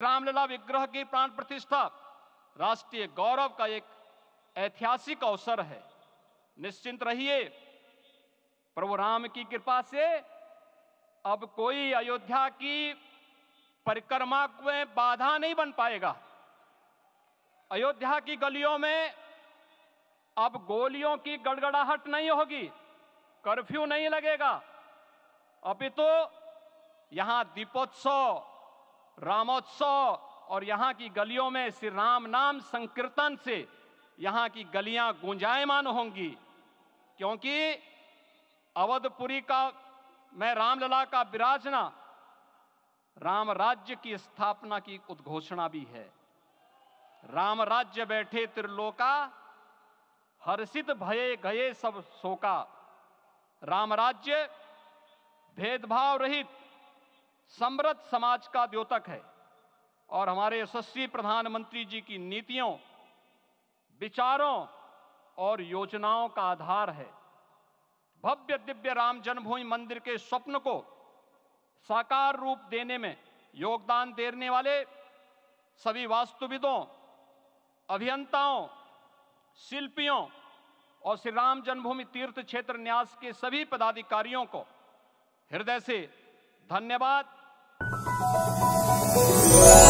रामलला विग्रह की प्राण प्रतिष्ठा राष्ट्रीय गौरव का एक ऐतिहासिक अवसर है। निश्चिंत रहिए, प्रभु राम की कृपा से अब कोई अयोध्या की परिक्रमा में बाधा नहीं बन पाएगा। अयोध्या की गलियों में अब गोलियों की गड़गड़ाहट नहीं होगी, कर्फ्यू नहीं लगेगा। अभी तो यहाँ दीपोत्सव रामोत्सव और यहाँ की गलियों में श्री राम नाम संकीर्तन से यहाँ की गलियाँ गुंजायमान होंगी। क्योंकि अवधपुरी का मैं रामलला का विराजना, राम राज्य की स्थापना की उद्घोषणा भी है। राम राज्य बैठे त्रिलोका, हर्षित भये गए सब शोका। राम राज्य भेदभाव रहित समृद्ध समाज का द्योतक है। और हमारे यशस्वी प्रधानमंत्री जी की नीतियों, विचारों और योजनाओं का आधार है। भव्य दिव्य राम जन्मभूमि मंदिर के स्वप्न को साकार रूप देने में योगदान देने वाले सभी वास्तुविदों, अभियंताओं, शिल्पियों और श्री राम जन्मभूमि तीर्थ क्षेत्र न्यास के सभी पदाधिकारियों को हृदय से धन्यवाद। Thank you.